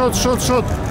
шот, шот, шот.